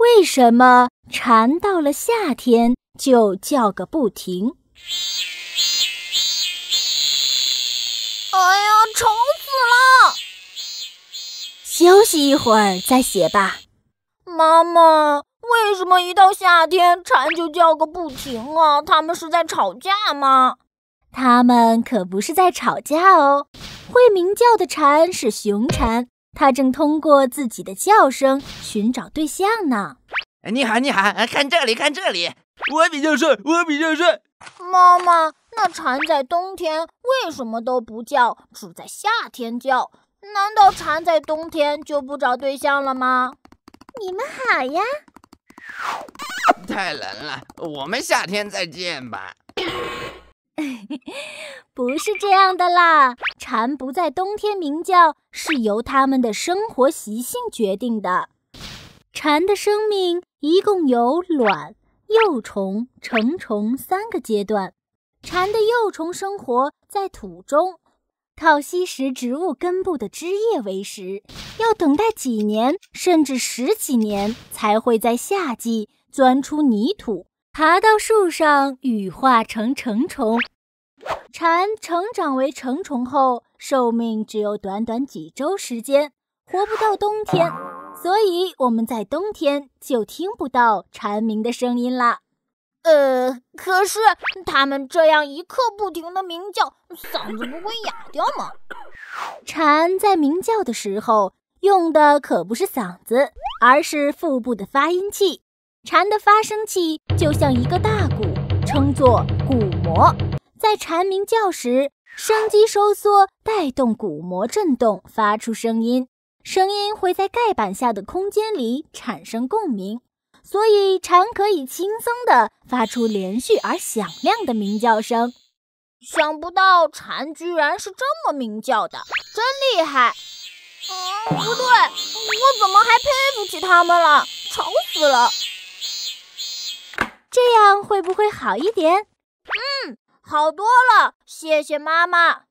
为什么蝉到了夏天就叫个不停？哎呀，吵死了！休息一会儿再写吧。妈妈，为什么一到夏天蝉就叫个不停啊？它们是在吵架吗？它们可不是在吵架哦。会鸣叫的蝉是雄蝉，它正通过自己的叫声寻找对象呢。你好，你好，看这里，看这里，我比较帅，我比较帅。妈妈，那蝉在冬天为什么都不叫，只在夏天叫？难道蝉在冬天就不找对象了吗？你们好呀。太冷了，我们夏天再见吧。不是这样的啦，蝉不在冬天鸣叫，是由它们的生活习性决定的。蝉的生命一共有卵、幼虫、成虫三个阶段。蝉的幼虫生活在土中，靠吸食植物根部的汁液为食，要等待几年甚至十几年，才会在夏季钻出泥土。爬到树上羽化成成虫，蝉成长为成虫后，寿命只有短短几周时间，活不到冬天，所以我们在冬天就听不到蝉鸣的声音啦。呃，可是它们这样一刻不停的鸣叫，嗓子不会哑掉吗？蝉在鸣叫的时候用的可不是嗓子，而是腹部的发音器。蝉的发声器就像一个大鼓，称作鼓膜。在蝉鸣叫时，声肌收缩，带动鼓膜振动，发出声音。声音会在盖板下的空间里产生共鸣，所以蝉可以轻松地发出连续而响亮的鸣叫声。想不到蝉居然是这么鸣叫的，真厉害！嗯，不对，我怎么还佩服起它们了？吵死了！会不会好一点？嗯，好多了，谢谢妈妈。